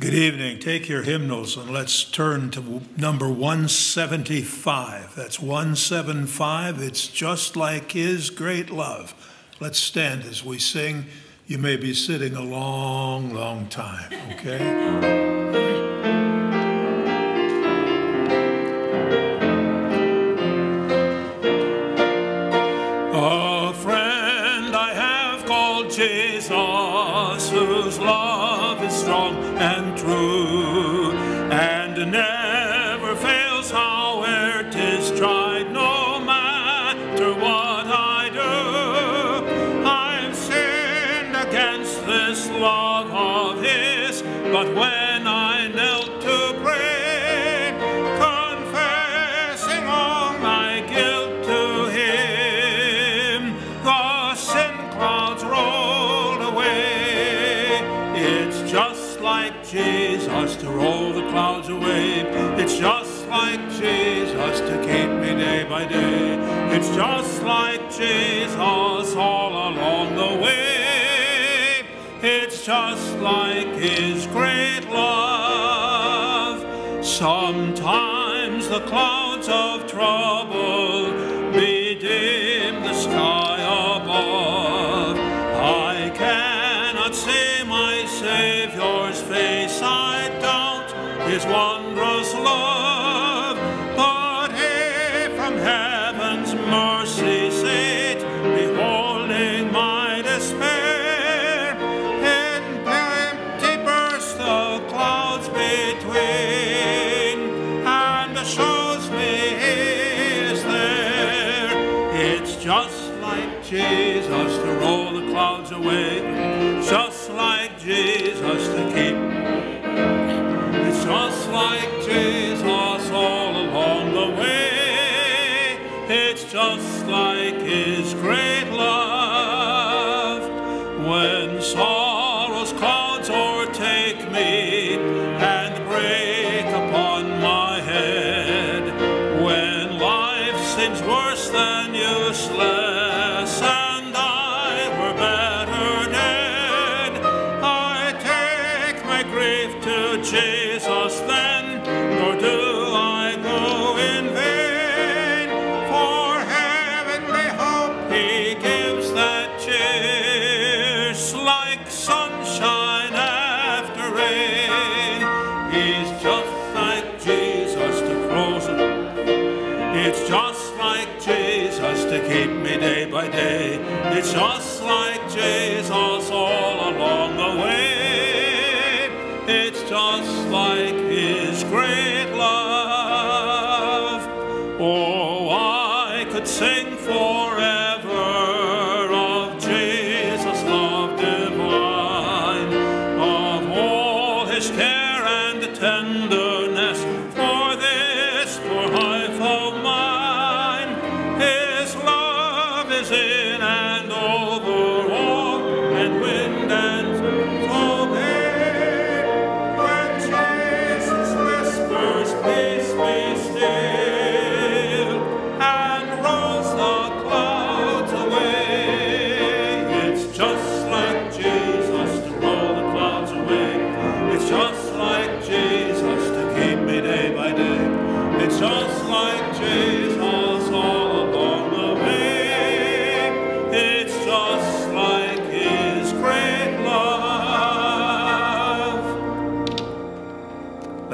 Good evening. Take your hymnals and let's turn to number 175. That's 175. It's just like His great love. Let's stand as we sing. You may be sitting a long, long time, okay? Jesus all along the way. It's just like His great love. Sometimes the clouds of trouble like It's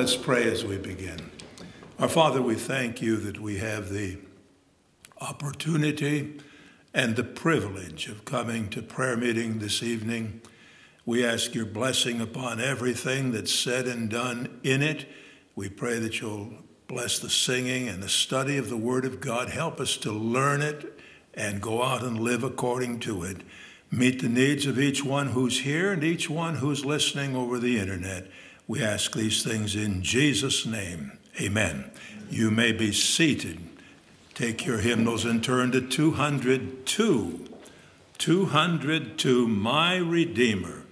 Let's pray as we begin. Our Father, we thank you that we have the opportunity and the privilege of coming to prayer meeting this evening. We ask your blessing upon everything that's said and done in it. We pray that you'll bless the singing and the study of the Word of God. Help us to learn it and go out and live according to it. Meet the needs of each one who's here and each one who's listening over the internet. We ask these things in Jesus' name. Amen. You may be seated. Take your hymnals and turn to 202. 202, My Redeemer.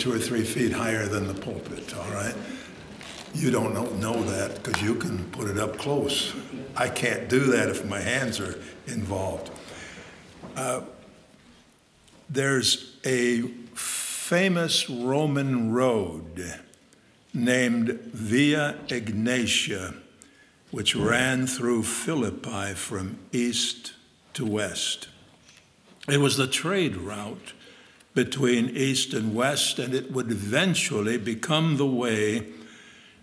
Two or three feet higher than the pulpit, all right? You don't know, know that because you can put it up close. I can't do that if my hands are involved. Uh, there's a famous Roman road named Via Egnatia, which ran through Philippi from east to west. It was the trade route between east and west, and it would eventually become the way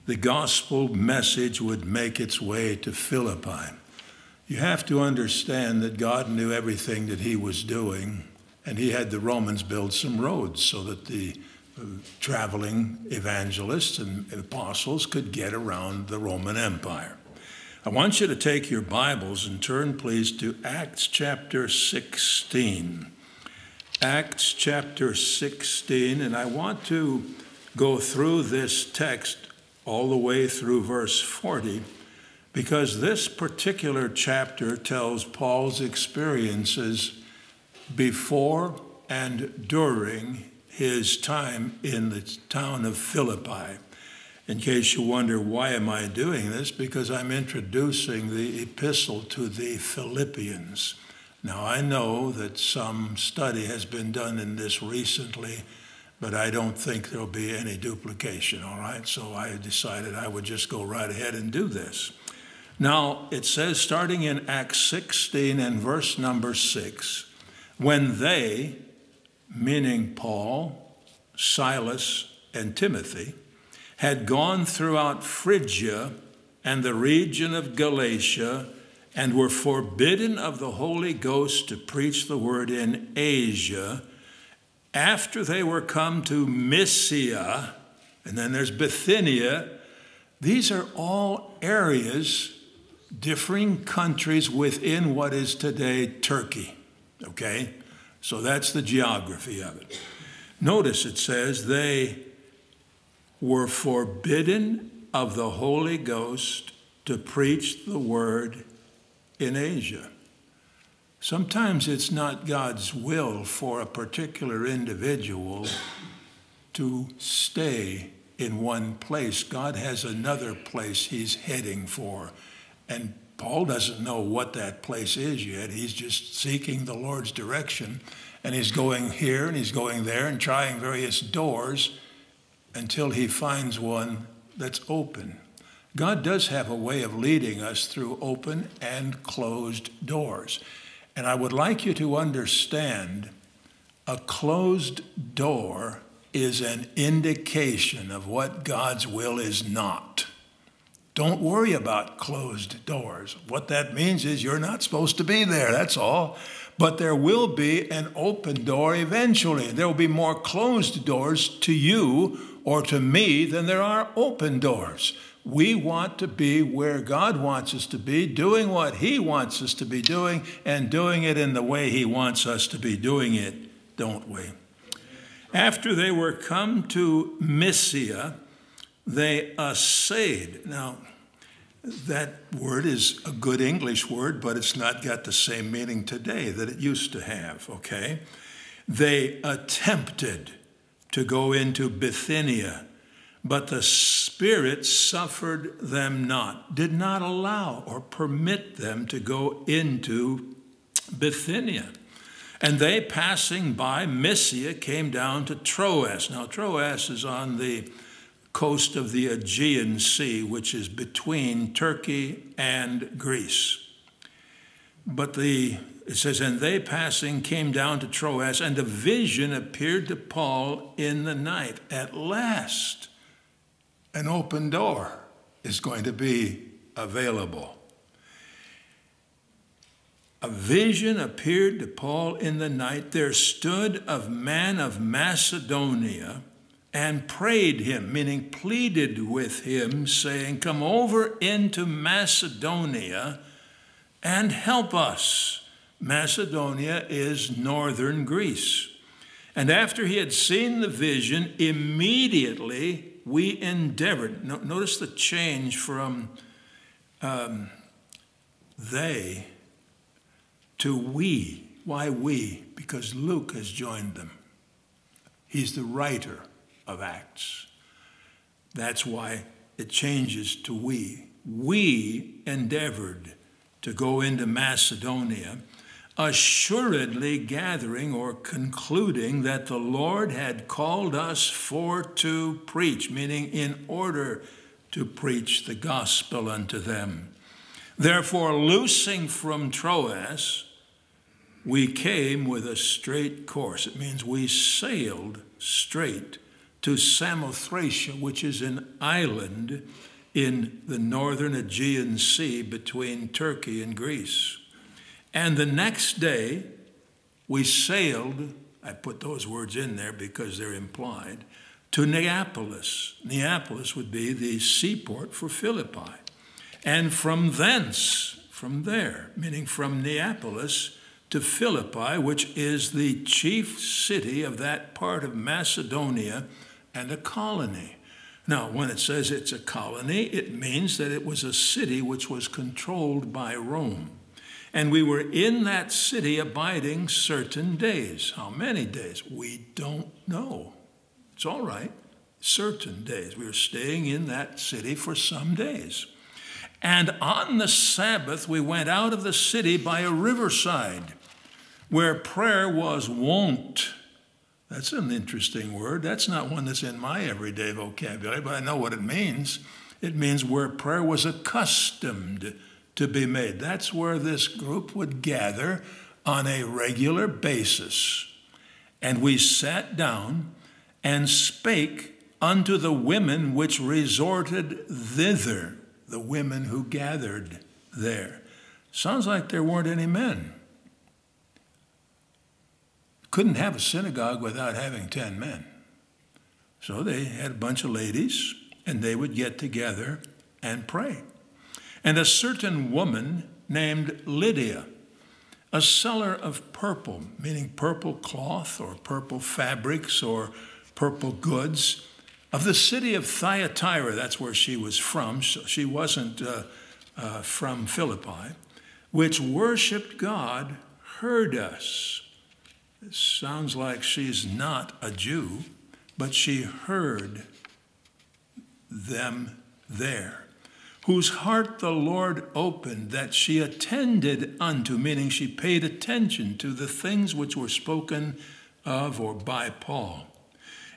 the gospel message would make its way to Philippi. You have to understand that God knew everything that he was doing, and he had the Romans build some roads so that the uh, traveling evangelists and apostles could get around the Roman Empire. I want you to take your Bibles and turn, please, to Acts chapter 16. Acts chapter 16, and I want to go through this text all the way through verse 40 because this particular chapter tells Paul's experiences before and during his time in the town of Philippi in case you wonder why am I doing this, because I'm introducing the epistle to the Philippians. Now I know that some study has been done in this recently, but I don't think there'll be any duplication, all right? So I decided I would just go right ahead and do this. Now it says, starting in Acts 16 and verse number 6, when they, meaning Paul, Silas, and Timothy, had gone throughout Phrygia and the region of Galatia and were forbidden of the Holy Ghost to preach the word in Asia. After they were come to Mysia, and then there's Bithynia, these are all areas, differing countries within what is today Turkey. Okay? So that's the geography of it. Notice it says they were forbidden of the Holy Ghost to preach the word in Asia. Sometimes it's not God's will for a particular individual to stay in one place. God has another place he's heading for. And Paul doesn't know what that place is yet. He's just seeking the Lord's direction. And he's going here and he's going there and trying various doors until he finds one that's open. God does have a way of leading us through open and closed doors. And I would like you to understand a closed door is an indication of what God's will is not. Don't worry about closed doors. What that means is you're not supposed to be there, that's all. But there will be an open door eventually. There will be more closed doors to you or to me than there are open doors. We want to be where God wants us to be, doing what He wants us to be doing, and doing it in the way He wants us to be doing it, don't we? After they were come to Mysia, they assayed. Now, that word is a good English word, but it's not got the same meaning today that it used to have, okay? They attempted to go into Bithynia, but the Spirit suffered them not, did not allow or permit them to go into Bithynia. And they, passing by Mysia, came down to Troas. Now, Troas is on the coast of the Aegean Sea, which is between Turkey and Greece. But the it says, and they passing came down to Troas, and a vision appeared to Paul in the night. At last, an open door is going to be available. A vision appeared to Paul in the night. There stood a man of Macedonia and prayed him, meaning pleaded with him, saying, Come over into Macedonia and help us. Macedonia is northern Greece. And after he had seen the vision, immediately we endeavored. notice the change from um, they to we. Why we? Because Luke has joined them. He's the writer of Acts. That's why it changes to we. We endeavored to go into Macedonia assuredly gathering or concluding that the Lord had called us for to preach, meaning in order to preach the gospel unto them. Therefore, loosing from Troas, we came with a straight course. It means we sailed straight to Samothracia, which is an island in the northern Aegean Sea between Turkey and Greece. And the next day, we sailed, I put those words in there because they're implied, to Neapolis. Neapolis would be the seaport for Philippi. And from thence, from there, meaning from Neapolis to Philippi, which is the chief city of that part of Macedonia and a colony. Now, when it says it's a colony, it means that it was a city which was controlled by Rome. And we were in that city abiding certain days. How many days? We don't know. It's all right. Certain days. We were staying in that city for some days. And on the Sabbath, we went out of the city by a riverside where prayer was wont. That's an interesting word. That's not one that's in my everyday vocabulary, but I know what it means. It means where prayer was accustomed to be made. That's where this group would gather on a regular basis. And we sat down and spake unto the women which resorted thither, the women who gathered there. Sounds like there weren't any men. Couldn't have a synagogue without having 10 men. So they had a bunch of ladies, and they would get together and pray and a certain woman named Lydia, a seller of purple, meaning purple cloth or purple fabrics or purple goods, of the city of Thyatira. That's where she was from. So she wasn't uh, uh, from Philippi, which worshiped God, heard us. It sounds like she's not a Jew, but she heard them there whose heart the Lord opened, that she attended unto, meaning she paid attention to the things which were spoken of or by Paul.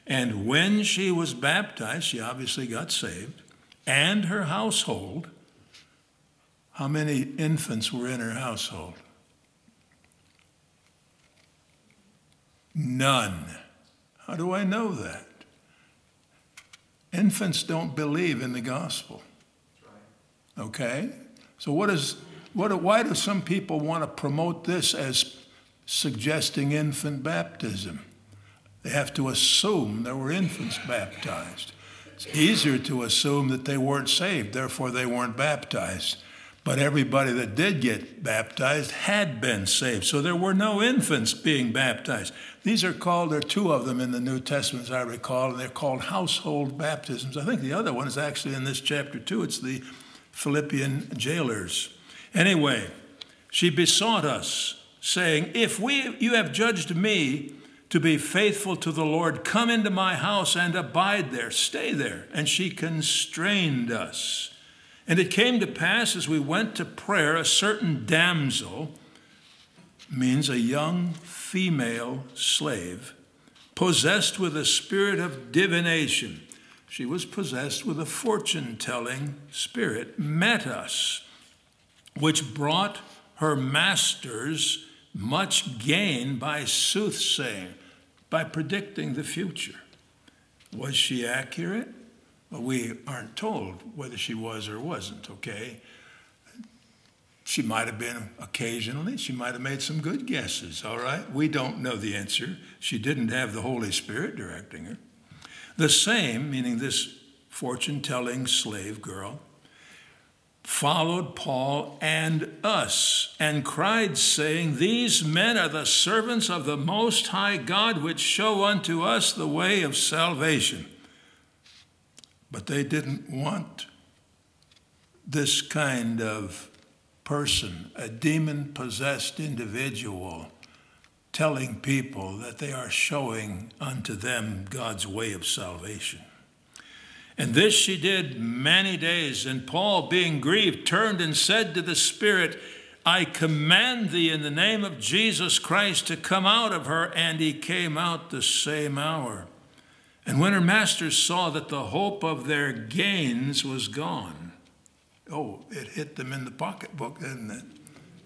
And when she was baptized, she obviously got saved, and her household. How many infants were in her household? None. How do I know that? Infants don't believe in the gospel. Okay? So what is what why do some people want to promote this as suggesting infant baptism? They have to assume there were infants baptized. It's easier to assume that they weren't saved, therefore they weren't baptized. But everybody that did get baptized had been saved. So there were no infants being baptized. These are called, there are two of them in the New Testament, as I recall, and they're called household baptisms. I think the other one is actually in this chapter too. It's the Philippian jailers. Anyway, she besought us, saying, If we, you have judged me to be faithful to the Lord, come into my house and abide there, stay there. And she constrained us. And it came to pass as we went to prayer, a certain damsel, means a young female slave, possessed with a spirit of divination. She was possessed with a fortune telling spirit, met us, which brought her masters much gain by soothsaying, by predicting the future. Was she accurate? Well, we aren't told whether she was or wasn't, okay? She might have been occasionally. She might have made some good guesses, all right? We don't know the answer. She didn't have the Holy Spirit directing her. The same, meaning this fortune telling slave girl, followed Paul and us and cried, saying, These men are the servants of the Most High God, which show unto us the way of salvation. But they didn't want this kind of person, a demon possessed individual, telling people that they are showing unto them God's way of salvation. And this she did many days. And Paul, being grieved, turned and said to the Spirit, I command thee in the name of Jesus Christ to come out of her. And he came out the same hour. And when her masters saw that the hope of their gains was gone, oh, it hit them in the pocketbook, didn't it?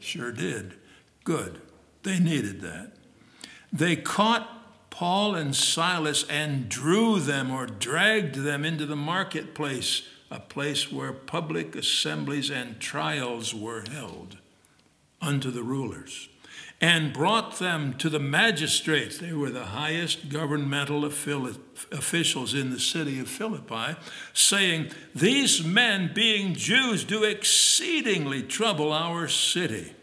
Sure did. Good. They needed that. They caught Paul and Silas and drew them or dragged them into the marketplace, a place where public assemblies and trials were held unto the rulers and brought them to the magistrates. They were the highest governmental officials in the city of Philippi, saying, These men, being Jews, do exceedingly trouble our city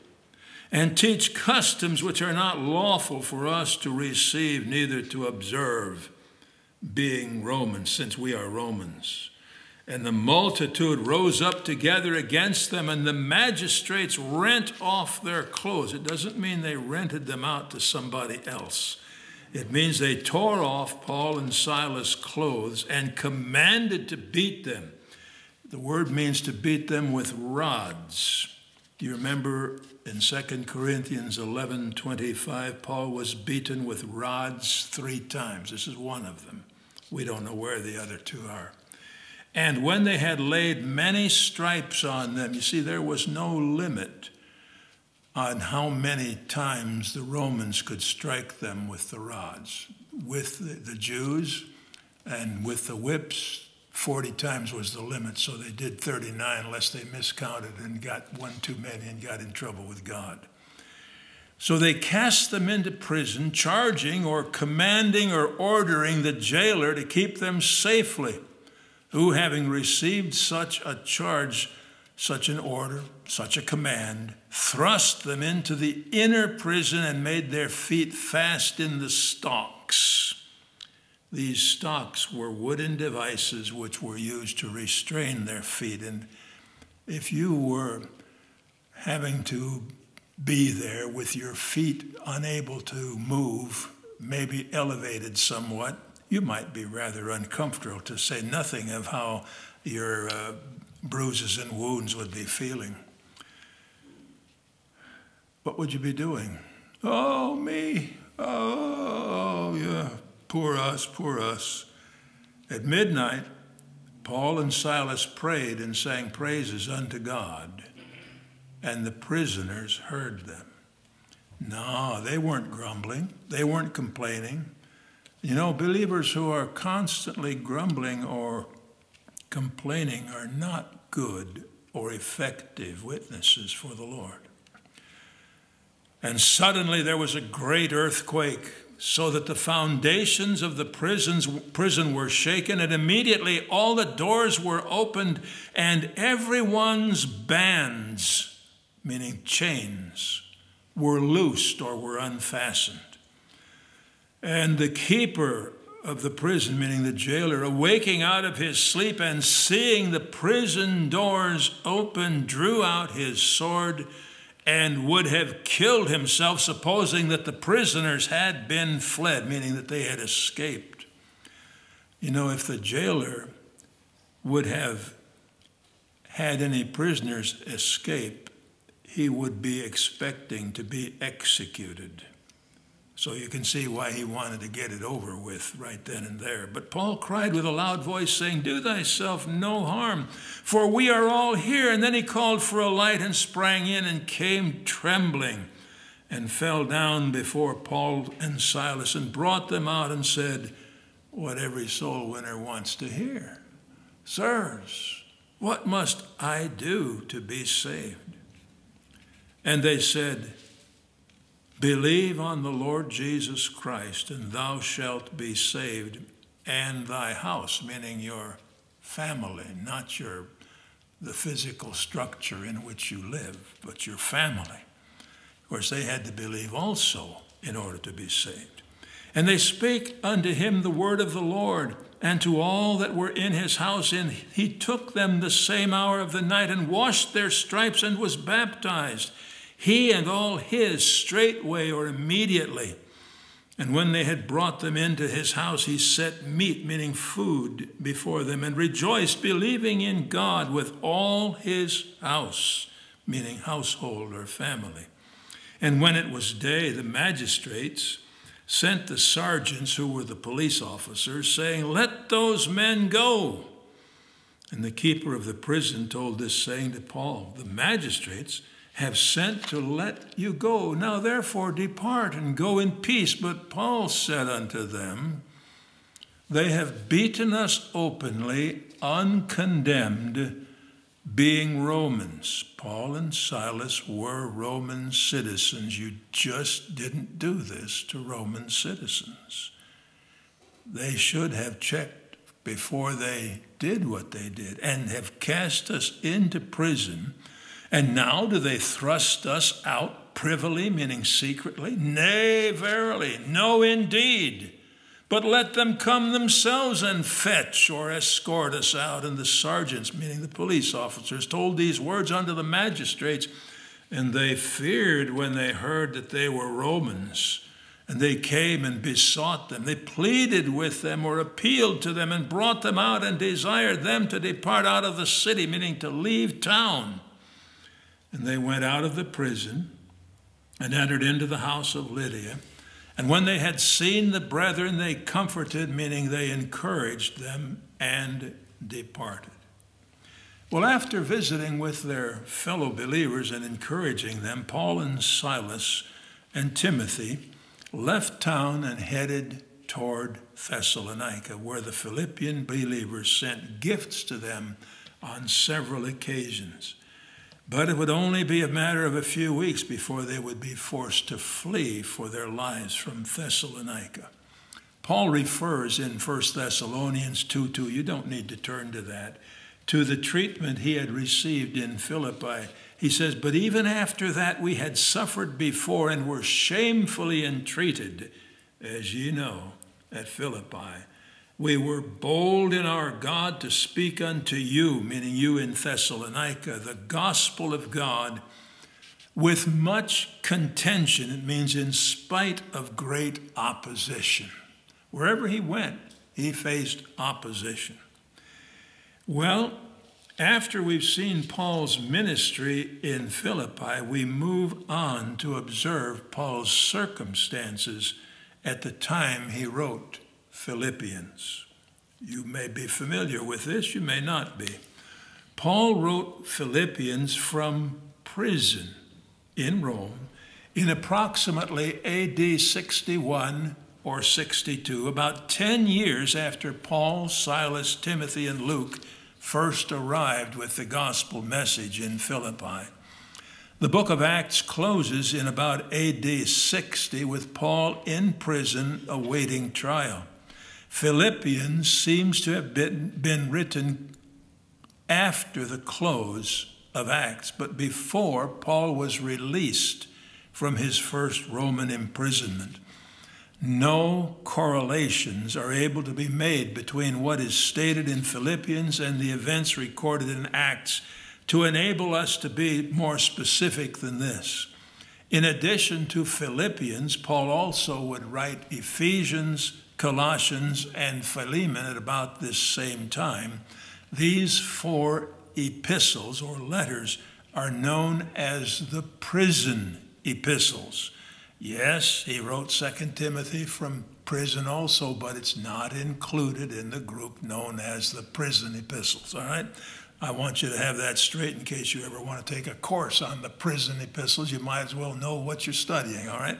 and teach customs which are not lawful for us to receive, neither to observe, being Romans, since we are Romans. And the multitude rose up together against them, and the magistrates rent off their clothes. It doesn't mean they rented them out to somebody else. It means they tore off Paul and Silas' clothes and commanded to beat them. The word means to beat them with rods. Do you remember in 2 Corinthians 11 25, Paul was beaten with rods three times? This is one of them. We don't know where the other two are. And when they had laid many stripes on them, you see, there was no limit on how many times the Romans could strike them with the rods. With the, the Jews and with the whips, 40 times was the limit, so they did 39 unless they miscounted and got one too many and got in trouble with God. So they cast them into prison, charging or commanding or ordering the jailer to keep them safely who, having received such a charge, such an order, such a command, thrust them into the inner prison and made their feet fast in the stocks. These stocks were wooden devices which were used to restrain their feet. And if you were having to be there with your feet unable to move, maybe elevated somewhat, you might be rather uncomfortable to say nothing of how your uh, bruises and wounds would be feeling. What would you be doing? Oh, me. Oh, yeah. Poor us, poor us. At midnight, Paul and Silas prayed and sang praises unto God, and the prisoners heard them. No, they weren't grumbling, they weren't complaining. You know, believers who are constantly grumbling or complaining are not good or effective witnesses for the Lord. And suddenly there was a great earthquake, so that the foundations of the prisons, prison were shaken, and immediately all the doors were opened, and everyone's bands, meaning chains, were loosed or were unfastened. And the keeper of the prison, meaning the jailer, awaking out of his sleep and seeing the prison doors open, drew out his sword and would have killed himself, supposing that the prisoners had been fled, meaning that they had escaped. You know, if the jailer would have had any prisoners escape, he would be expecting to be executed. So you can see why he wanted to get it over with right then and there. But Paul cried with a loud voice, saying, Do thyself no harm, for we are all here. And then he called for a light and sprang in and came trembling and fell down before Paul and Silas and brought them out and said, What every soul winner wants to hear. Sirs, what must I do to be saved? And they said, Believe on the Lord Jesus Christ, and thou shalt be saved, and thy house, meaning your family, not your the physical structure in which you live, but your family. Of course, they had to believe also in order to be saved. And they spake unto him the word of the Lord, and to all that were in his house, and he took them the same hour of the night, and washed their stripes, and was baptized he and all his straightway or immediately. And when they had brought them into his house, he set meat, meaning food, before them, and rejoiced, believing in God with all his house, meaning household or family. And when it was day, the magistrates sent the sergeants, who were the police officers, saying, Let those men go. And the keeper of the prison told this saying to Paul, The magistrates have sent to let you go. Now therefore depart and go in peace. But Paul said unto them, They have beaten us openly, uncondemned, being Romans. Paul and Silas were Roman citizens. You just didn't do this to Roman citizens. They should have checked before they did what they did and have cast us into prison and now do they thrust us out privily, meaning secretly? Nay, verily, no, indeed. But let them come themselves and fetch or escort us out. And the sergeants, meaning the police officers, told these words unto the magistrates. And they feared when they heard that they were Romans. And they came and besought them. They pleaded with them or appealed to them and brought them out and desired them to depart out of the city, meaning to leave town. And they went out of the prison and entered into the house of Lydia. And when they had seen the brethren, they comforted, meaning they encouraged them, and departed. Well, after visiting with their fellow believers and encouraging them, Paul and Silas and Timothy left town and headed toward Thessalonica, where the Philippian believers sent gifts to them on several occasions. But it would only be a matter of a few weeks before they would be forced to flee for their lives from Thessalonica. Paul refers in 1 Thessalonians 2 2, you don't need to turn to that, to the treatment he had received in Philippi. He says, But even after that we had suffered before and were shamefully entreated, as ye know, at Philippi we were bold in our God to speak unto you, meaning you in Thessalonica, the gospel of God with much contention. It means in spite of great opposition. Wherever he went, he faced opposition. Well, After we've seen Paul's ministry in Philippi, we move on to observe Paul's circumstances at the time he wrote Philippians. You may be familiar with this, you may not be. Paul wrote Philippians from prison in Rome in approximately AD 61 or 62, about 10 years after Paul, Silas, Timothy, and Luke first arrived with the gospel message in Philippi. The book of Acts closes in about AD 60 with Paul in prison awaiting trial. Philippians seems to have been, been written after the close of Acts, but before Paul was released from his first Roman imprisonment no correlations are able to be made between what is stated in Philippians and the events recorded in Acts to enable us to be more specific than this. In addition to Philippians, Paul also would write Ephesians, Colossians, and Philemon at about this same time. These four epistles or letters are known as the prison epistles. Yes, he wrote 2 Timothy from prison also, but it's not included in the group known as the prison epistles, all right? I want you to have that straight in case you ever want to take a course on the prison epistles. You might as well know what you're studying, all right?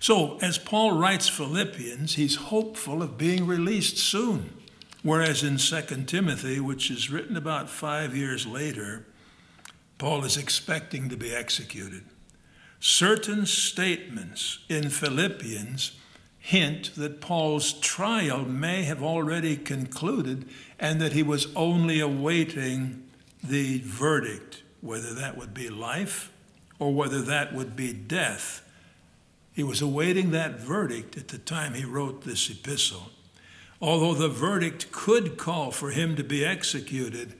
So, as Paul writes Philippians, he's hopeful of being released soon. Whereas in 2 Timothy, which is written about five years later, Paul is expecting to be executed. Certain statements in Philippians hint that Paul's trial may have already concluded and that he was only awaiting the verdict, whether that would be life or whether that would be death. He was awaiting that verdict at the time he wrote this epistle. Although the verdict could call for him to be executed,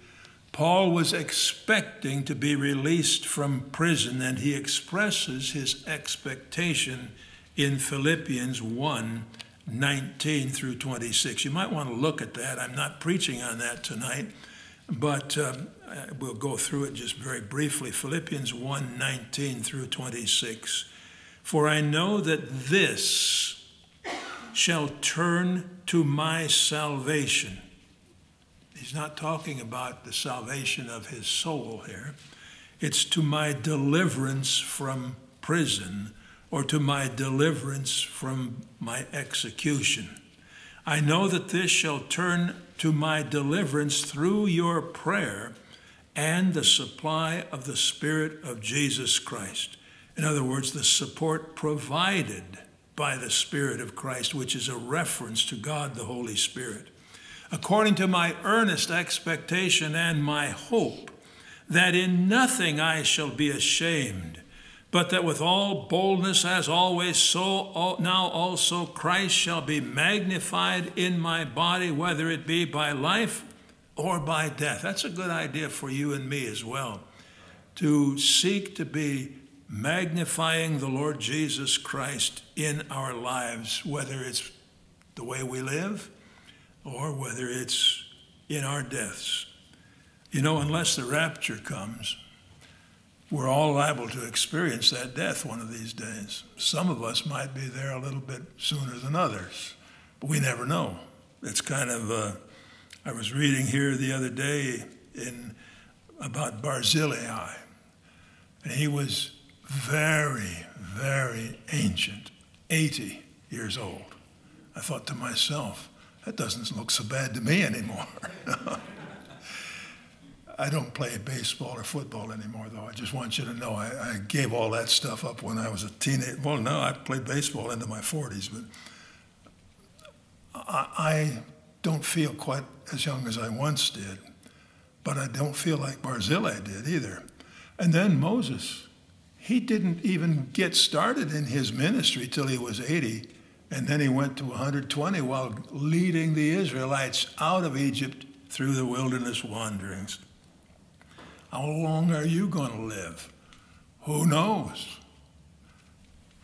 Paul was expecting to be released from prison, and he expresses his expectation in Philippians 1 19 through 26. You might want to look at that. I'm not preaching on that tonight, but um, we'll go through it just very briefly. Philippians 1 19 through 26. For I know that this shall turn to my salvation He's not talking about the salvation of his soul here. It's to my deliverance from prison or to my deliverance from my execution. I know that this shall turn to my deliverance through your prayer and the supply of the Spirit of Jesus Christ. In other words, the support provided by the Spirit of Christ, which is a reference to God the Holy Spirit according to my earnest expectation and my hope, that in nothing I shall be ashamed, but that with all boldness, as always, so now also Christ shall be magnified in my body, whether it be by life or by death. That's a good idea for you and me as well, to seek to be magnifying the Lord Jesus Christ in our lives, whether it's the way we live or whether it's in our deaths. You know, unless the rapture comes, we're all liable to experience that death one of these days. Some of us might be there a little bit sooner than others, but we never know. It's kind of, uh, I was reading here the other day in about Barzillai, and he was very, very ancient, 80 years old. I thought to myself, that doesn't look so bad to me anymore. I don't play baseball or football anymore, though. I just want you to know I, I, gave all that stuff up when I was a teenager. Well, no, I played baseball into my 40s, but I, I don't feel quite as young as I once did, but I don't feel like Barzillai did either. And then Moses, he didn't even get started in his ministry till he was 80. And then he went to 120 while leading the Israelites out of Egypt through the wilderness wanderings. How long are you going to live? Who knows?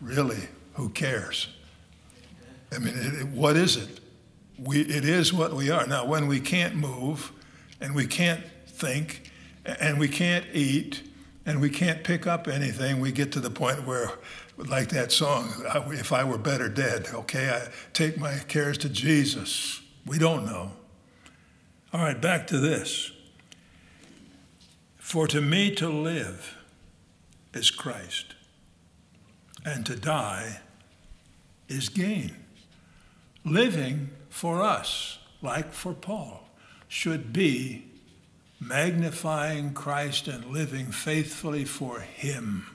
Really, who cares? I mean, it, it, what is it? We, it is what we are. Now, when we can't move and we can't think, and we can't eat, and we can't pick up anything. We get to the point where, like that song, if I were better dead, okay, I take my cares to Jesus. We don't know. All right, back to this. For to me to live is Christ, and to die is gain. Living for us, like for Paul, should be magnifying Christ and living faithfully for Him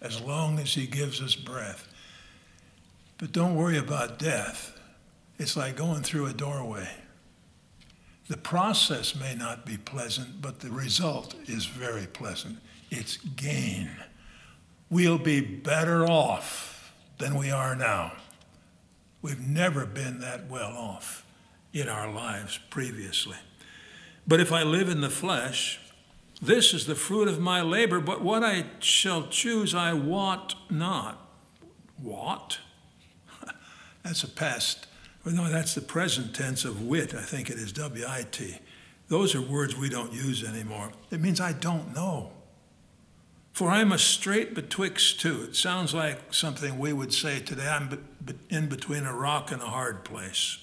as long as He gives us breath. But don't worry about death. It's like going through a doorway. The process may not be pleasant, but the result is very pleasant. It's gain. We'll be better off than we are now. We've never been that well off in our lives previously. But if I live in the flesh, this is the fruit of my labor, but what I shall choose I wot not. What? that's a past, no, that's the present tense of wit. I think it is W I T. Those are words we don't use anymore. It means I don't know. For I'm a strait betwixt two. It sounds like something we would say today. I'm in between a rock and a hard place.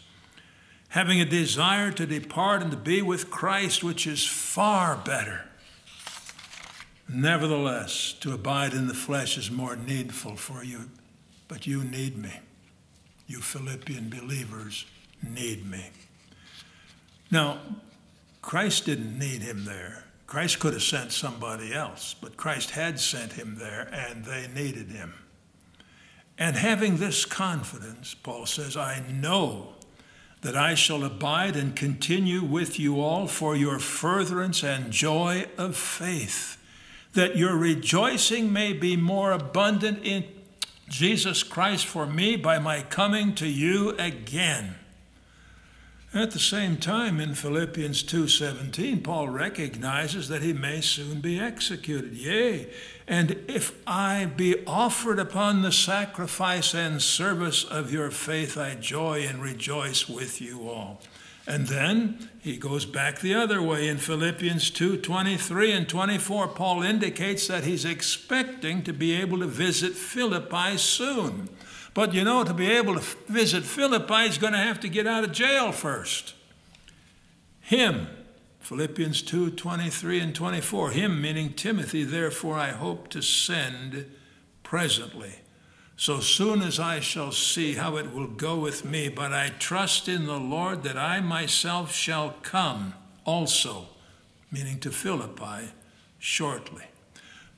Having a desire to depart and to be with Christ, which is far better. Nevertheless, to abide in the flesh is more needful for you, but you need me. You Philippian believers need me. Now, Christ didn't need him there. Christ could have sent somebody else, but Christ had sent him there and they needed him. And having this confidence, Paul says, I know that I shall abide and continue with you all for your furtherance and joy of faith, that your rejoicing may be more abundant in Jesus Christ for me by my coming to you again. At the same time, in Philippians 2:17, Paul recognizes that he may soon be executed. Yea, and if I be offered upon the sacrifice and service of your faith, I joy and rejoice with you all. And then he goes back the other way in Philippians 2 23 and 24. Paul indicates that he's expecting to be able to visit Philippi soon. But you know, to be able to visit Philippi, he's going to have to get out of jail first. Him, Philippians 2 23 and 24. Him, meaning Timothy, therefore I hope to send presently, so soon as I shall see how it will go with me. But I trust in the Lord that I myself shall come also, meaning to Philippi, shortly.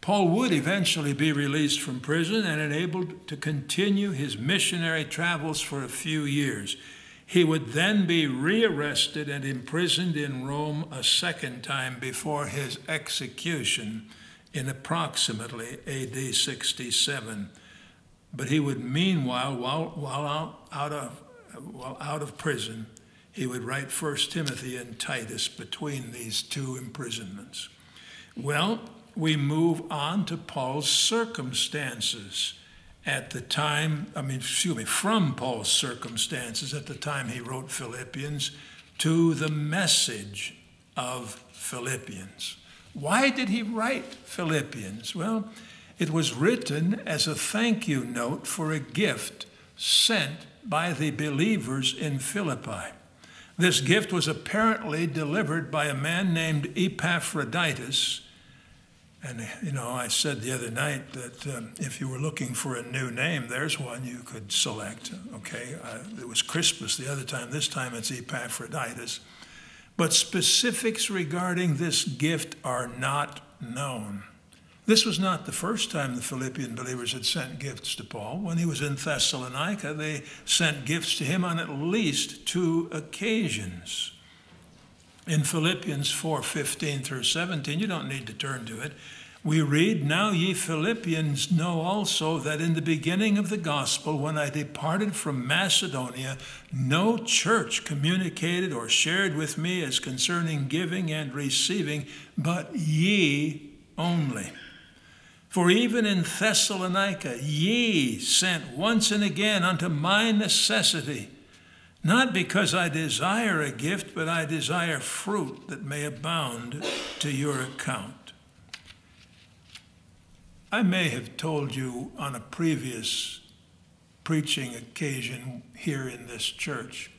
Paul would eventually be released from prison and enabled to continue his missionary travels for a few years. He would then be rearrested and imprisoned in Rome a second time before his execution in approximately AD 67. But he would, meanwhile, while, while out, out, of, while out of prison, he would write First Timothy and Titus between these two imprisonments. Well, we move on to Paul's circumstances at the time, I mean, excuse me, from Paul's circumstances at the time he wrote Philippians to the message of Philippians. Why did he write Philippians? Well, it was written as a thank you note for a gift sent by the believers in Philippi. This gift was apparently delivered by a man named Epaphroditus and, you know, I said the other night that um, if you were looking for a new name, there's one you could select. Okay. Uh, it was Crispus the other time. This time it's Epaphroditus. But specifics regarding this gift are not known. This was not the first time the Philippian believers had sent gifts to Paul. When he was in Thessalonica, they sent gifts to him on at least two occasions in Philippians 4 15 through 17, you don't need to turn to it. We read, Now ye Philippians know also that in the beginning of the gospel, when I departed from Macedonia, no church communicated or shared with me as concerning giving and receiving, but ye only. For even in Thessalonica, ye sent once and again unto my necessity Not because I desire a gift, but I desire fruit that may abound to your account. I may have told you on a previous preaching occasion here in this church.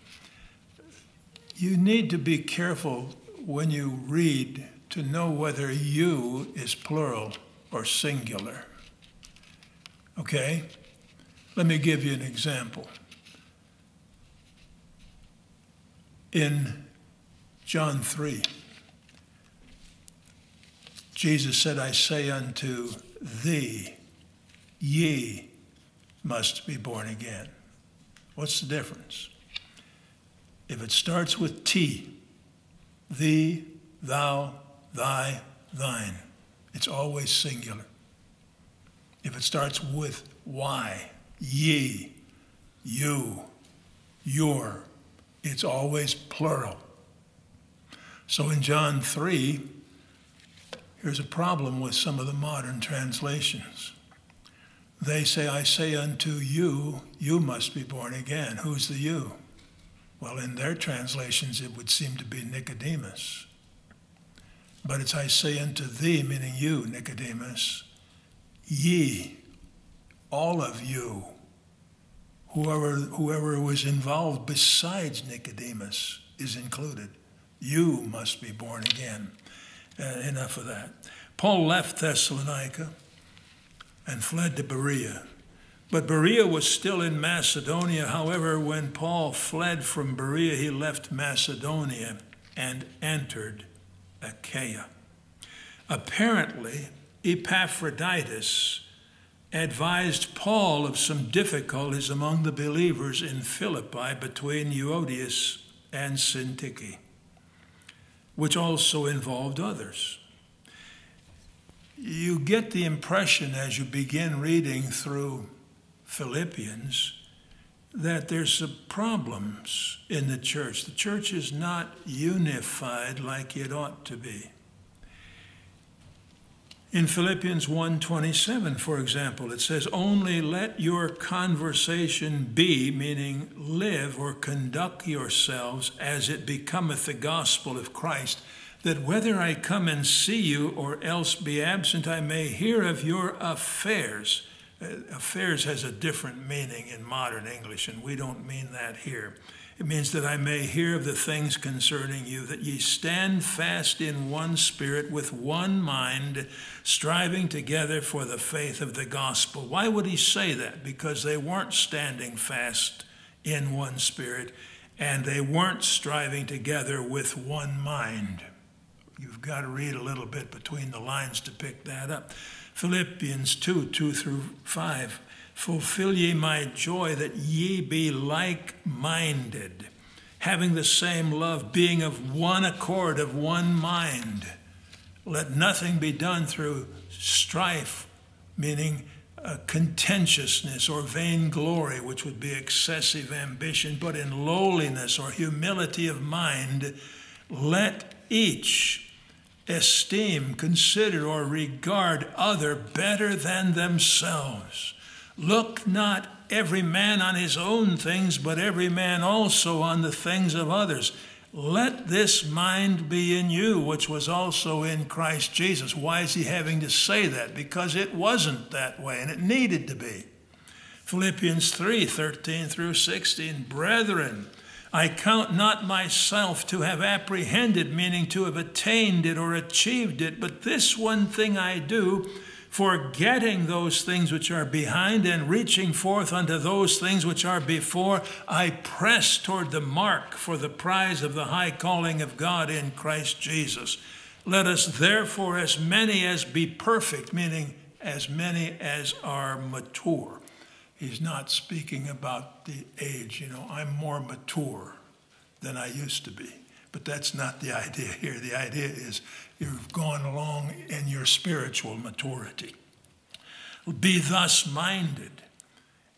You need to be careful when you read to know whether you is plural or singular. Okay? Let me give you an example. In John 3, Jesus said, I say unto thee, ye must be born again. What's the difference? If it starts with T, thee, thou, thy, thine, it's always singular. If it starts with Y, ye, you, your, it's always plural. So in John 3, here's a problem with some of the modern translations. They say, I say unto you, you must be born again. Who's the you? Well, in their translations, it would seem to be Nicodemus. But it's I say unto thee, meaning you, Nicodemus, ye, all of you, whoever, whoever was involved besides Nicodemus is included. You must be born again. Uh, enough of that. Paul left Thessalonica and fled to Berea. But Berea was still in Macedonia. However, when Paul fled from Berea, he left Macedonia and entered Achaia. Apparently, Epaphroditus advised Paul of some difficulties among the believers in Philippi between Euodias and Syntyche, which also involved others. You get the impression as you begin reading through Philippians that there's some problems in the church. The church is not unified like it ought to be. In Philippians 1:27, for example, it says, "Only let your conversation be, meaning live or conduct yourselves as it becometh the gospel of Christ, that whether I come and see you or else be absent, I may hear of your affairs." Uh, affairs has a different meaning in modern English, and we don't mean that here. It means that I may hear of the things concerning you, that ye stand fast in one spirit, with one mind, striving together for the faith of the gospel. Why would he say that? Because they weren't standing fast in one spirit, and they weren't striving together with one mind. You've got to read a little bit between the lines to pick that up. Philippians 2 2 through 5. Fulfill ye my joy that ye be like minded, having the same love, being of one accord, of one mind. Let nothing be done through strife, meaning uh, contentiousness or vainglory, which would be excessive ambition, but in lowliness or humility of mind, let each esteem, consider, or regard other better than themselves. Look not every man on his own things, but every man also on the things of others. Let this mind be in you, which was also in Christ Jesus. Why is he having to say that? Because it wasn't that way, and it needed to be. Philippians 3 13 through 16. Brethren, I count not myself to have apprehended, meaning to have attained it or achieved it, but this one thing I do forgetting those things which are behind and reaching forth unto those things which are before, I press toward the mark for the prize of the high calling of God in Christ Jesus. Let us therefore, as many as be perfect, meaning as many as are mature. He's not speaking about the age, you know, I'm more mature than I used to be. But that's not the idea here. The idea is you've gone along in your spiritual maturity. Be thus minded.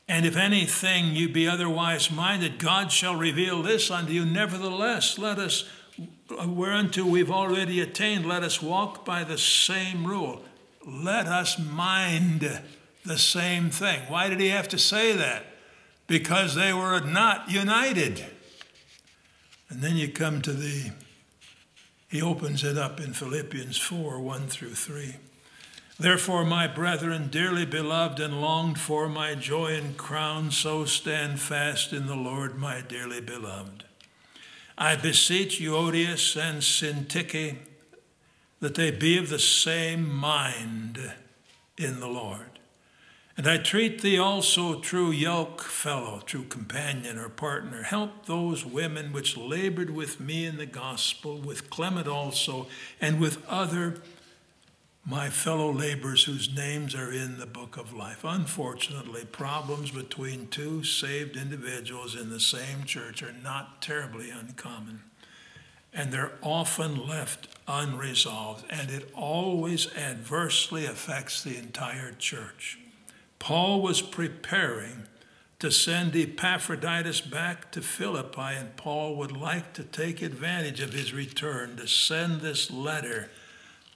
And if anything you be otherwise minded, God shall reveal this unto you. Nevertheless, let us, whereunto we've already attained, let us walk by the same rule. Let us mind the same thing. Why did he have to say that? Because they were not united. And then you come to the, he opens it up in Philippians 4 1 through 3. Therefore, my brethren, dearly beloved and longed for, my joy and crown, so stand fast in the Lord, my dearly beloved. I beseech Euodias and Syntyche that they be of the same mind in the Lord. And I treat thee also, true yoke fellow, true companion or partner. Help those women which labored with me in the gospel, with Clement also, and with other my fellow laborers whose names are in the book of life. Unfortunately, problems between two saved individuals in the same church are not terribly uncommon. And they're often left unresolved, and it always adversely affects the entire church. Paul was preparing to send Epaphroditus back to Philippi, and Paul would like to take advantage of his return to send this letter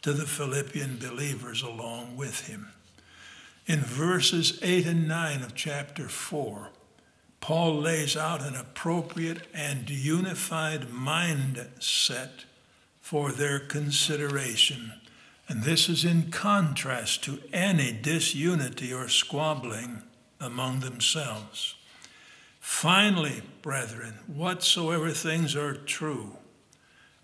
to the Philippian believers along with him. In verses 8 and 9 of chapter 4, Paul lays out an appropriate and unified mindset for their consideration and this is in contrast to any disunity or squabbling among themselves. Finally, brethren, whatsoever things are true,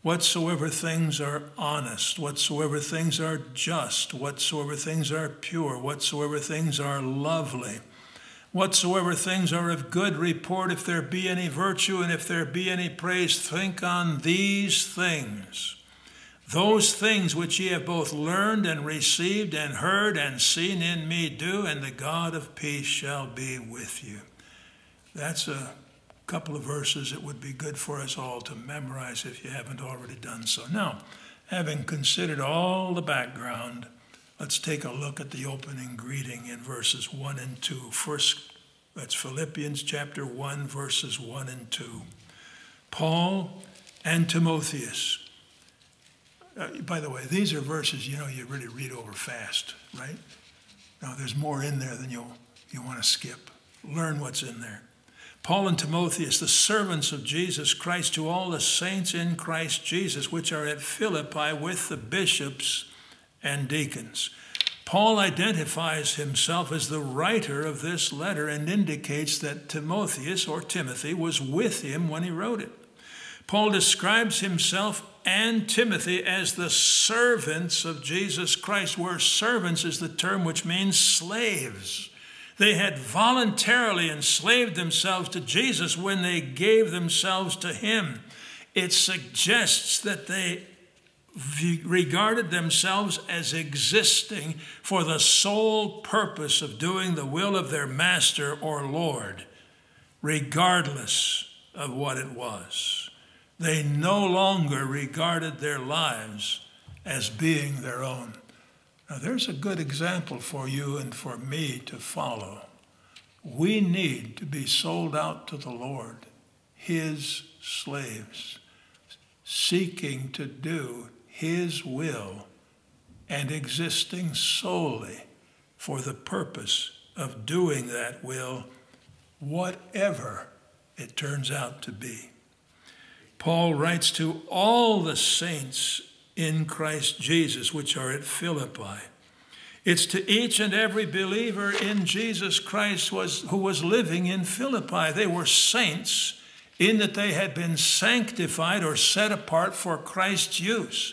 whatsoever things are honest, whatsoever things are just, whatsoever things are pure, whatsoever things are lovely, whatsoever things are of good report, if there be any virtue and if there be any praise, think on these things. Those things which ye have both learned and received and heard and seen in me do, and the God of peace shall be with you. That's a couple of verses that would be good for us all to memorize if you haven't already done so. Now, having considered all the background, let's take a look at the opening greeting in verses 1 and 2. First, that's Philippians chapter 1, verses 1 and 2. Paul and Timotheus uh, by the way, these are verses you know you really read over fast, right? Now there's more in there than you'll you want to skip. Learn what's in there. Paul and Timotheus, the servants of Jesus Christ, to all the saints in Christ Jesus, which are at Philippi with the bishops and deacons. Paul identifies himself as the writer of this letter and indicates that Timotheus or Timothy was with him when he wrote it. Paul describes himself and Timothy as the servants of Jesus Christ, where servants is the term which means slaves. They had voluntarily enslaved themselves to Jesus when they gave themselves to him. It suggests that they regarded themselves as existing for the sole purpose of doing the will of their master or Lord, regardless of what it was. They no longer regarded their lives as being their own. Now, there's a good example for you and for me to follow. We need to be sold out to the Lord, His slaves, seeking to do His will and existing solely for the purpose of doing that will, whatever it turns out to be. Paul writes to all the saints in Christ Jesus, which are at Philippi. It's to each and every believer in Jesus Christ was, who was living in Philippi. They were saints in that they had been sanctified or set apart for Christ's use.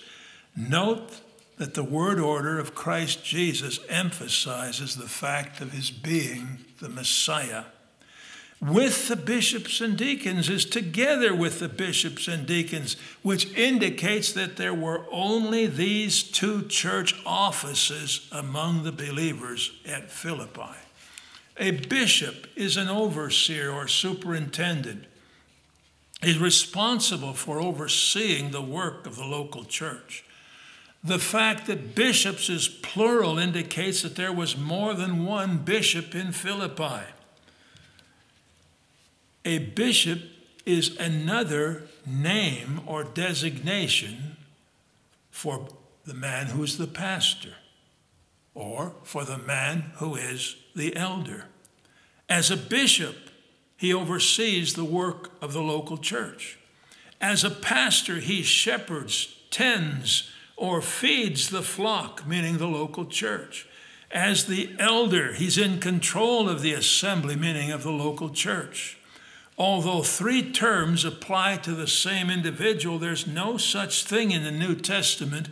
Note that the word order of Christ Jesus emphasizes the fact of his being the Messiah with the bishops and deacons is together with the bishops and deacons, which indicates that there were only these two church offices among the believers at Philippi. A bishop is an overseer or superintendent. He's responsible for overseeing the work of the local church. The fact that bishops is plural indicates that there was more than one bishop in Philippi. A bishop is another name or designation for the man who's the pastor or for the man who is the elder. As a bishop, he oversees the work of the local church. As a pastor, he shepherds, tends, or feeds the flock, meaning the local church. As the elder, he's in control of the assembly, meaning of the local church. Although three terms apply to the same individual, there's no such thing in the New Testament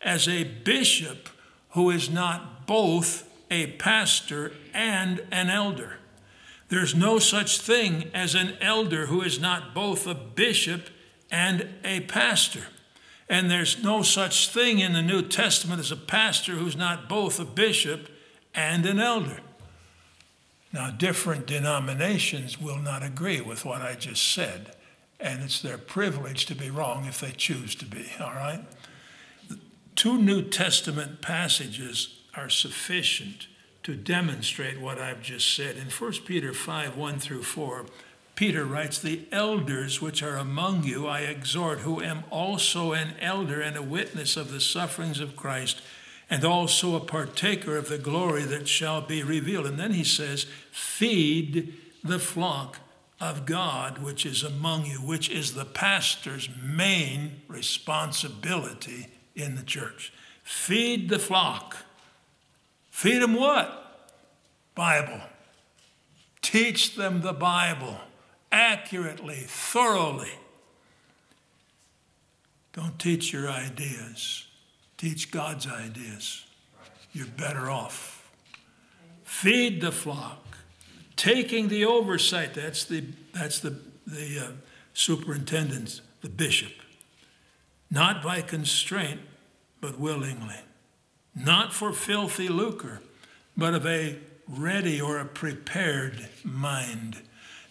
as a bishop who is not both a pastor and an elder. There's no such thing as an elder who is not both a bishop and a pastor. And there's no such thing in the New Testament as a pastor who's not both a bishop and an elder. Now, different denominations will not agree with what I just said, and it's their privilege to be wrong if they choose to be, all right? Two New Testament passages are sufficient to demonstrate what I've just said. In 1 Peter 5 1 through 4, Peter writes, The elders which are among you I exhort, who am also an elder and a witness of the sufferings of Christ and also a partaker of the glory that shall be revealed. And then he says, Feed the flock of God which is among you, which is the pastor's main responsibility in the church. Feed the flock. Feed them what? Bible. Teach them the Bible accurately, thoroughly. Don't teach your ideas. Teach God's ideas. You're better off. Feed the flock. Taking the oversight, that's the, that's the, the uh, superintendent, the bishop. Not by constraint, but willingly. Not for filthy lucre, but of a ready or a prepared mind.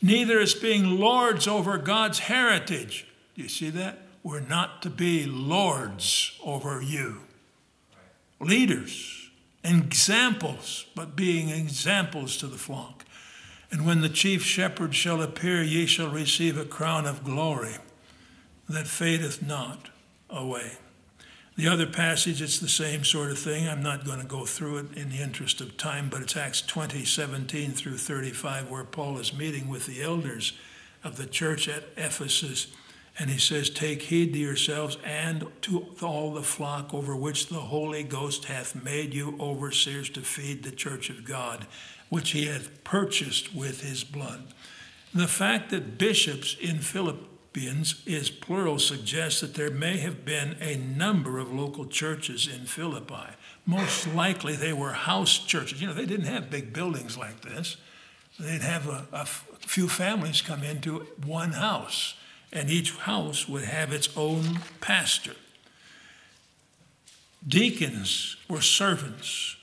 Neither as being lords over God's heritage. Do you see that? We're not to be lords over you. Leaders, examples, but being examples to the flock. And when the chief shepherd shall appear, ye shall receive a crown of glory that fadeth not away. The other passage, it's the same sort of thing. I'm not going to go through it in the interest of time, but it's Acts 20, 17 through 35, where Paul is meeting with the elders of the church at Ephesus and he says, Take heed to yourselves and to all the flock over which the Holy Ghost hath made you overseers to feed the church of God, which he hath purchased with his blood. The fact that bishops in Philippians is plural suggests that there may have been a number of local churches in Philippi. Most likely they were house churches. You know, they didn't have big buildings like this. They'd have a, a few families come into one house and each house would have its own pastor. Deacons were servants.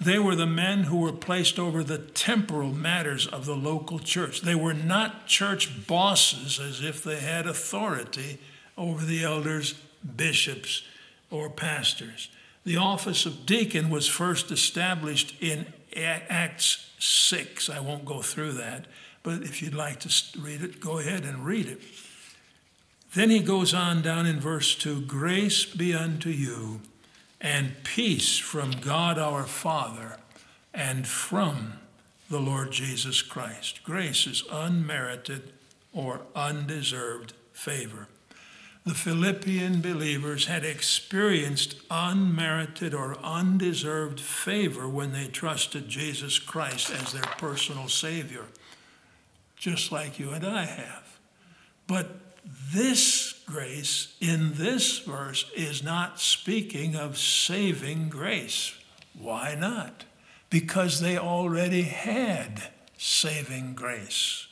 They were the men who were placed over the temporal matters of the local church. They were not church bosses as if they had authority over the elders, bishops, or pastors. The office of deacon was first established in Acts 6. I won't go through that, but if you'd like to read it, go ahead and read it. Then he goes on down in verse 2 Grace be unto you, and peace from God our Father and from the Lord Jesus Christ. Grace is unmerited or undeserved favor. The Philippian believers had experienced unmerited or undeserved favor when they trusted Jesus Christ as their personal Savior, just like you and I have. But this grace in this verse is not speaking of saving grace. Why not? Because they already had saving grace.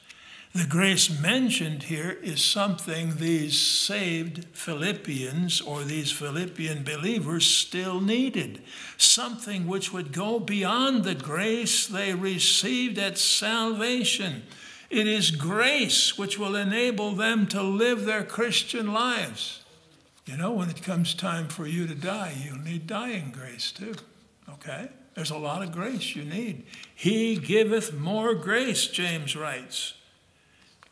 The grace mentioned here is something these saved Philippians or these Philippian believers still needed. Something which would go beyond the grace they received at salvation. It is grace which will enable them to live their Christian lives. You know, when it comes time for you to die, you'll need dying grace too. Okay? There's a lot of grace you need. He giveth more grace, James writes.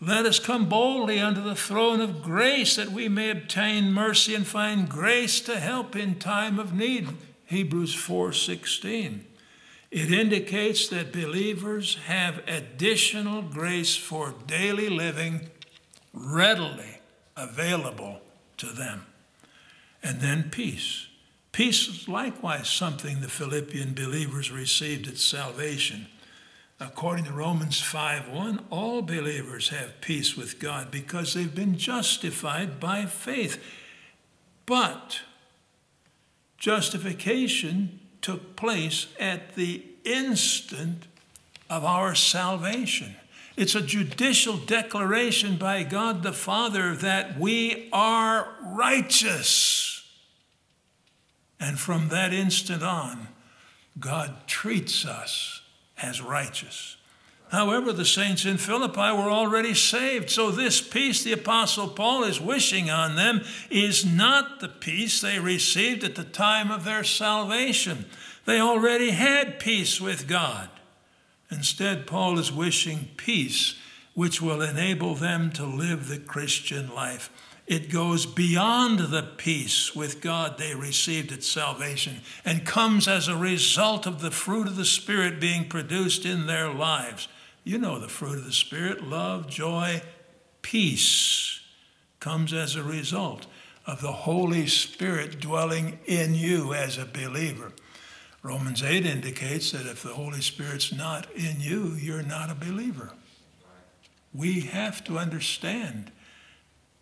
Let us come boldly unto the throne of grace that we may obtain mercy and find grace to help in time of need. Hebrews 4:16. It indicates that believers have additional grace for daily living readily available to them. And then peace. Peace is likewise something the Philippian believers received at salvation. According to Romans 5:1, all believers have peace with God because they've been justified by faith. But justification took place at the instant of our salvation. It's a judicial declaration by God the Father that we are righteous. And from that instant on, God treats us as righteous. However, the saints in Philippi were already saved, so this peace the Apostle Paul is wishing on them is not the peace they received at the time of their salvation. They already had peace with God. Instead, Paul is wishing peace which will enable them to live the Christian life. It goes beyond the peace with God they received at salvation and comes as a result of the fruit of the Spirit being produced in their lives. You know the fruit of the Spirit love, joy, peace comes as a result of the Holy Spirit dwelling in you as a believer. Romans 8 indicates that if the Holy Spirit's not in you, you're not a believer. We have to understand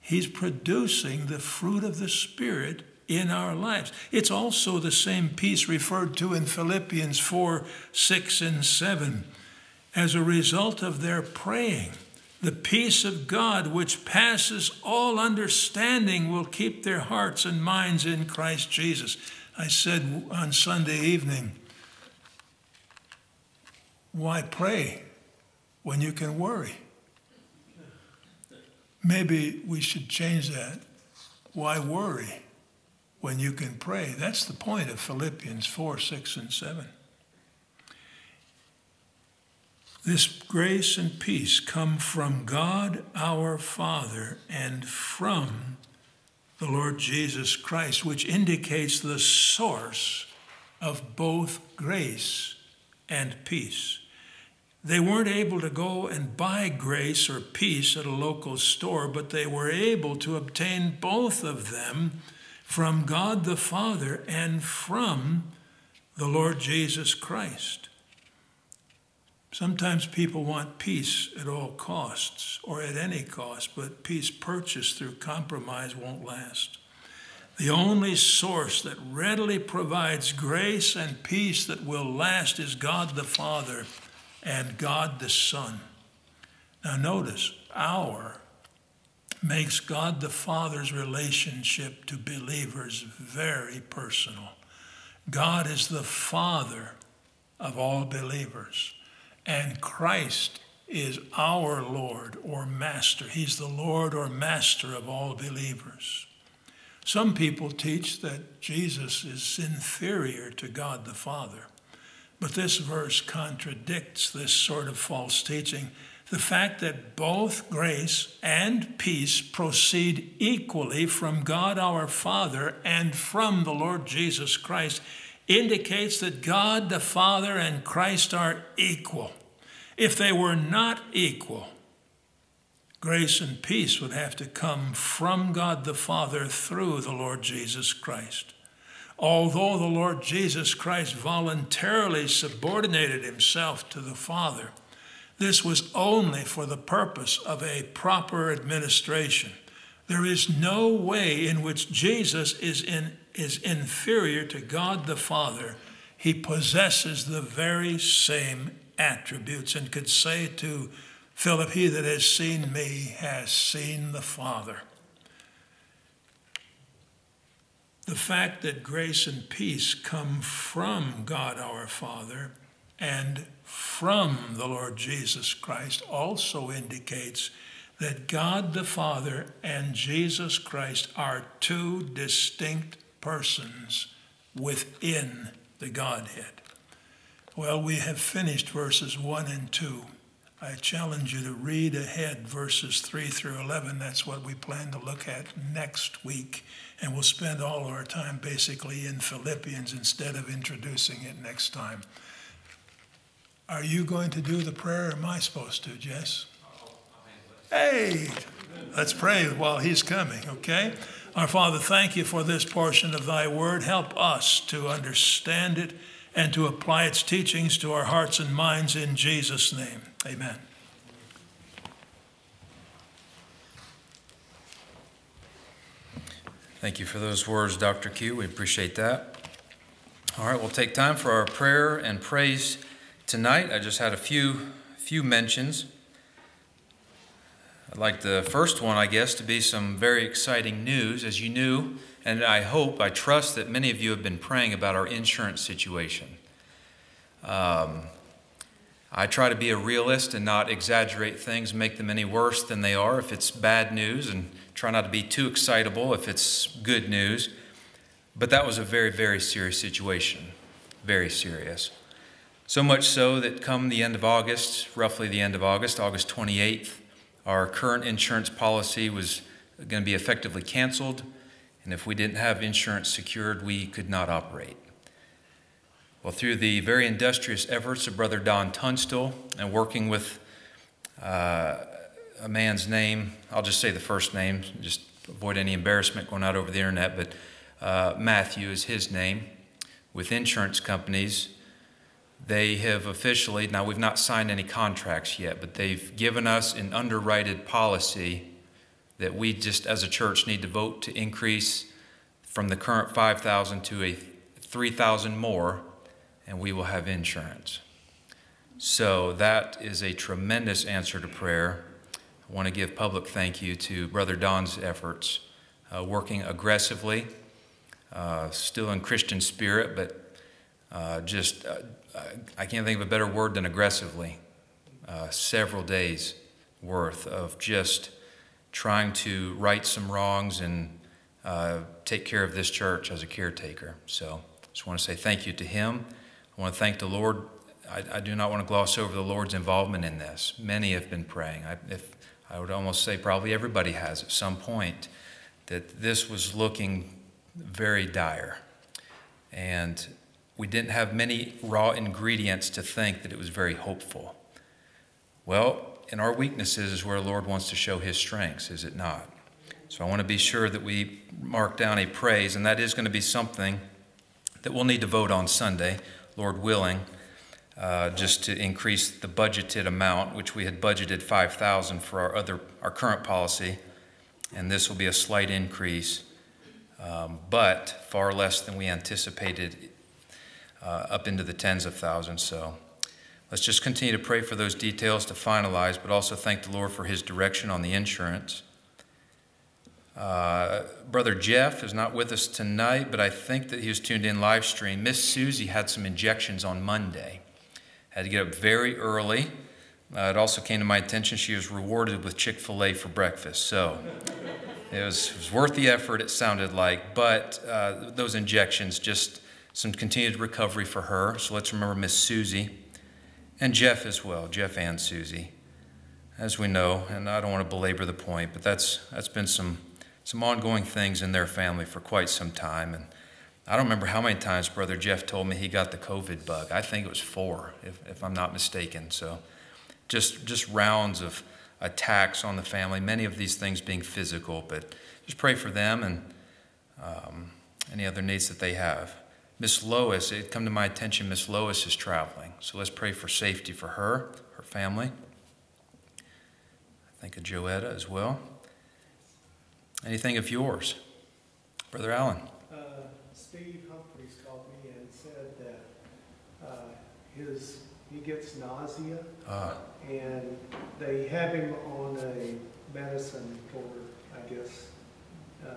He's producing the fruit of the Spirit in our lives. It's also the same peace referred to in Philippians 4 6 and 7. As a result of their praying, the peace of God, which passes all understanding, will keep their hearts and minds in Christ Jesus. I said on Sunday evening, why pray when you can worry? Maybe we should change that. Why worry when you can pray? That's the point of Philippians 4, 6, and 7. This grace and peace come from God our Father and from the Lord Jesus Christ, which indicates the source of both grace and peace. They weren't able to go and buy grace or peace at a local store, but they were able to obtain both of them from God the Father and from the Lord Jesus Christ. Sometimes people want peace at all costs or at any cost, but peace purchased through compromise won't last. The only source that readily provides grace and peace that will last is God the Father and God the Son. Now, notice, our makes God the Father's relationship to believers very personal. God is the Father of all believers, and Christ is our Lord or Master. He's the Lord or Master of all believers. Some people teach that Jesus is inferior to God the Father. But this verse contradicts this sort of false teaching. The fact that both grace and peace proceed equally from God our Father and from the Lord Jesus Christ indicates that God the Father and Christ are equal. If they were not equal, grace and peace would have to come from God the Father through the Lord Jesus Christ. Although the Lord Jesus Christ voluntarily subordinated himself to the Father, this was only for the purpose of a proper administration. There is no way in which Jesus is, in, is inferior to God the Father. He possesses the very same attributes and could say to Philip, He that has seen me has seen the Father. The fact that grace and peace come from God our Father and from the Lord Jesus Christ also indicates that God the Father and Jesus Christ are two distinct persons within the Godhead. Well, we have finished verses 1 and 2. I challenge you to read ahead verses 3 through 11. That's what we plan to look at next week and we'll spend all of our time basically in Philippians instead of introducing it next time. Are you going to do the prayer, am I supposed to, Jess? Hey, Let's pray while he's coming, okay? Our Father, thank you for this portion of thy word. Help us to understand it and to apply its teachings to our hearts and minds in Jesus' name. Amen. Thank you for those words, Dr. Q. We appreciate that. All right, we'll take time for our prayer and praise tonight. I just had a few few mentions. I'd like the first one, I guess, to be some very exciting news. As you knew, and I hope, I trust that many of you have been praying about our insurance situation. Um, I try to be a realist and not exaggerate things, make them any worse than they are if it's bad news, and try not to be too excitable if it's good news. But that was a very, very serious situation. Very serious. So much so that come the end of August, roughly the end of August, August 28th, our current insurance policy was going to be effectively canceled. And if we didn't have insurance secured, we could not operate. Well, through the very industrious efforts of Brother Don Tunstall and working with uh, a man's name, I'll just say the first name, just avoid any embarrassment going out over the internet, but uh, Matthew is his name, with insurance companies. They have officially, now we've not signed any contracts yet, but they've given us an underwritten policy that we just as a church need to vote to increase from the current 5,000 to a 3,000 more and we will have insurance. So that is a tremendous answer to prayer. I want to give public thank you to Brother Don's efforts, uh, working aggressively, uh, still in Christian spirit, but uh, just, uh, I can't think of a better word than aggressively. Uh, several days worth of just trying to right some wrongs and take care of this church as a caretaker. So just want to say thank you to him. I want to thank the Lord. I, I, do not want to gloss over the Lord's involvement in this. Many have been praying. I, if, I would almost say probably everybody has at some point that this was looking very dire. And we didn't have many raw ingredients to think that it was very hopeful. Well, in our weaknesses is where the Lord wants to show his strengths, is it not? So I want to be sure that we mark down a praise, and that is going to be something that we'll need to vote on Sunday. Lord willing, uh, just to increase the budgeted amount, which we had budgeted 5,000 for our other our current policy, and this will be a slight increase, um, but far less than we anticipated, uh, up into the tens of thousands. So. Let's just continue to pray for those details to finalize, but also thank the Lord for his direction on the insurance. Uh, Brother Jeff is not with us tonight, but I think that he was tuned in live stream. Miss Susie had some injections on Monday. Had to get up very early. Uh, it also came to my attention she was rewarded with Chick fil A for breakfast. So it was, it was, worth the effort, it sounded like. But uh, those injections, just some continued recovery for her. So let's remember Miss Susie and Jeff as well, Jeff and Susie. As we know, and I don't want to belabor the point, but that's, that's been some some ongoing things in their family for quite some time. And I don't remember how many times Brother Jeff told me he got the COVID bug. I think it was four, if, if I'm not mistaken. So just, just rounds of attacks on the family, many of these things being physical, but just pray for them and um, any other needs that they have. Miss Lois, it come to my attention, Miss Lois is traveling. So let's pray for safety for her, her family. I think of Joetta as well. Anything of yours? Brother Allen. Uh, Steve Humphreys called me and said that uh, his he gets nausea, uh. and they have him on a medicine for, I guess, uh,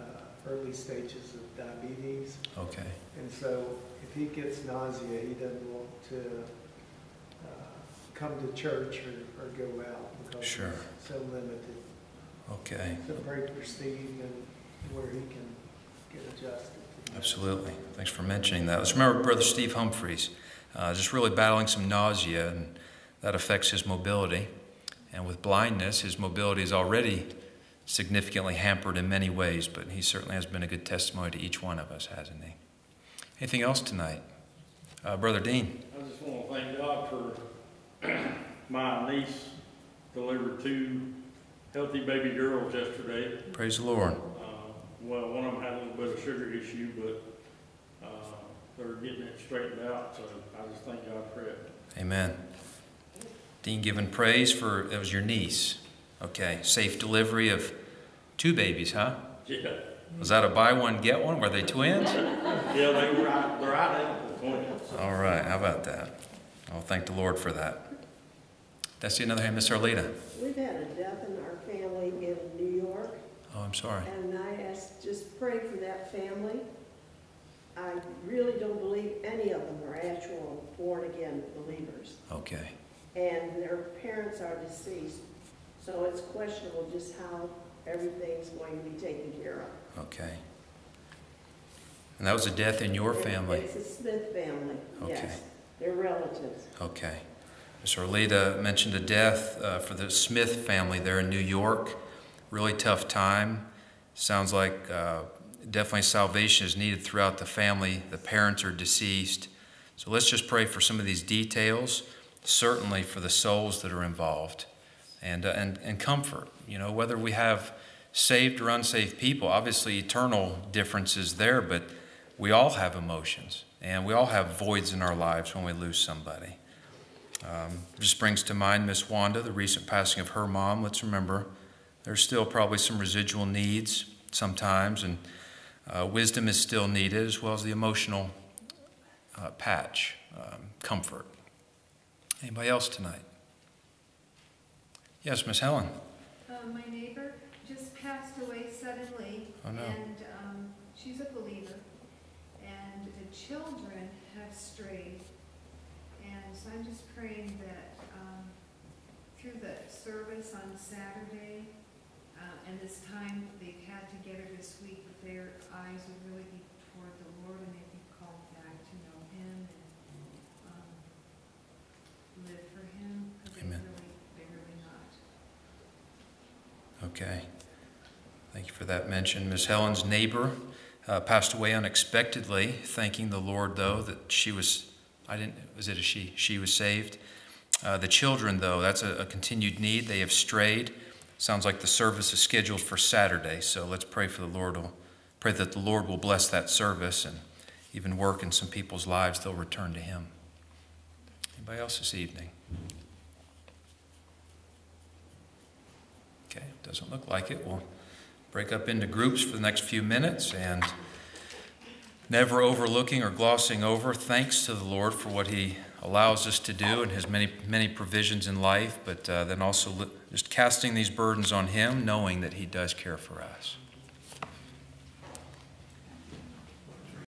early stages of diabetes. Okay. And so, if he gets nausea, he doesn't want to uh, come to church or, or go out because sure. he's so limited. Okay. So pray for Steve and where he can get adjusted. Absolutely. Thanks for mentioning that. Let's remember Brother Steve Humphreys, uh, just really battling some nausea, and that affects his mobility. And with blindness, his mobility is already significantly hampered in many ways, but he certainly has been a good testimony to each one of us, hasn't he? Anything else tonight? Uh, Brother Dean. I just want to thank God for my niece delivered two healthy baby girls yesterday. Praise the Lord. Uh, Well, one of them had a little bit of sugar issue, but they're getting it straightened out, so I just thank God for it. Amen. Dean giving praise for, it was your niece. Okay, safe delivery of two babies, huh? Yeah, Was that a buy one, get one? Were they twins? yeah, they were, i- they're identical twins. All right, how about that? I'll thank the Lord for that. That's the another hand, Miss Arlita. We've had a death in our family in New York, Oh, I'm sorry. and I ask, just pray for that family. I really don't believe any of them are actual born-again believers, Okay, and their parents are deceased, so it's questionable just how everything's going to be taken care of. okay. And that was a death in your family? It's the Smith family, Okay. yes. They're relatives. Okay. Ms. Arlita mentioned a death uh, for the Smith family there in New York. Really tough time. Sounds like uh, definitely salvation is needed throughout the family. The parents are deceased. So let's just pray for some of these details, certainly for the souls that are involved, and, uh, and, and comfort. You know, whether we have saved or unsaved people, obviously eternal differences there, but we all have emotions and we all have voids in our lives when we lose somebody. Um, just brings to mind Miss Wanda, the recent passing of her mom. Let's remember there's still probably some residual needs sometimes, and uh, wisdom is still needed, as well as the emotional uh, patch, um, comfort. Anybody else tonight? Yes, Miss Helen. Uh, my neighbor just passed away suddenly. Oh, no. And, um, she's a believer. And the children have strayed. And so I'm just praying that, um, through the service on Saturday, uh, and this time they've had together this week, that their eyes would really be toward the Lord and they'd be called back to know Him and, um, live for Him. Because they Amen. really, they really not. Okay. Thank you for that mention. Miss Helen's neighbor uh, passed away unexpectedly, thanking the Lord, though, that she was, I didn't, was it a she? She was saved. Uh, the children, though, that's a, a continued need. They have strayed. Sounds like the service is scheduled for Saturday, so let's pray for the Lord. Will, pray that the Lord will bless that service and even work in some people's lives. They'll return to Him. Anybody else this evening? Okay, doesn't look like it. We'll break up into groups for the next few minutes and never overlooking or glossing over thanks to the Lord for what He allows us to do and His many, many provisions in life, but uh, then also just casting these burdens on Him, knowing that He does care for us.